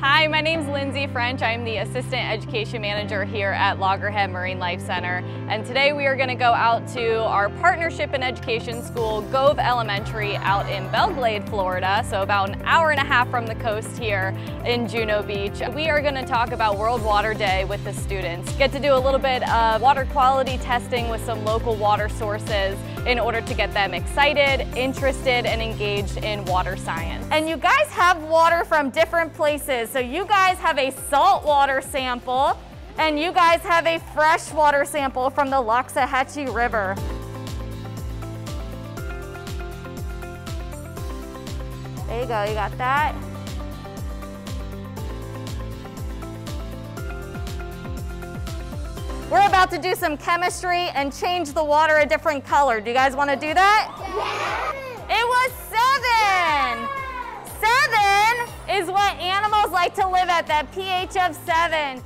Hi, my name's Lindsay French. I'm the Assistant Education Manager here at Loggerhead Marine Life Center. And today we are going to go out to our partnership in education school, Gove Elementary, out in Belle Glade, Florida. So about an hour and a half from the coast here in Juno Beach. We are going to talk about World Water Day with the students. Get to do a little bit of water quality testing with some local water sources in order to get them excited, interested, and engaged in water science. And you guys have water from different places. So you guys have a saltwater sample and you guys have a freshwater sample from the Loxahatchee River. There you go, you got that. About to do some chemistry and change the water a different color. Do you guys want to do that? Yeah. It was seven. Seven is what animals like to live at, that pH of seven.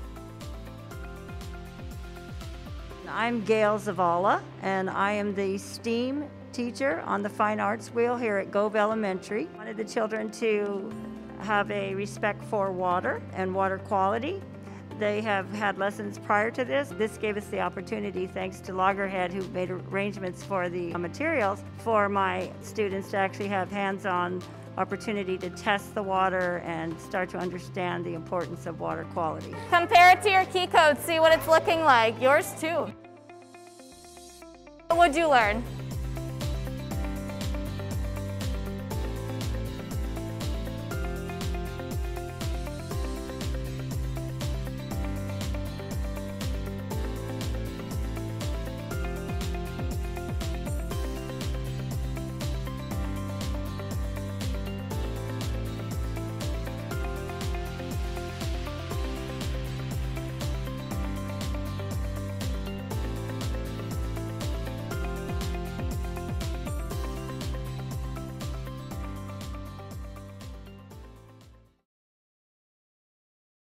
I'm Gail Zavala, and I am the STEAM teacher on the Fine Arts Wheel here at Gove Elementary. I wanted the children to have a respect for water and water quality. They have had lessons prior to this. This gave us the opportunity, thanks to Loggerhead, who made arrangements for the materials, for my students to actually have hands-on opportunity to test the water and start to understand the importance of water quality. Compare it to your key code, see what it's looking like. Yours too. What would you learn?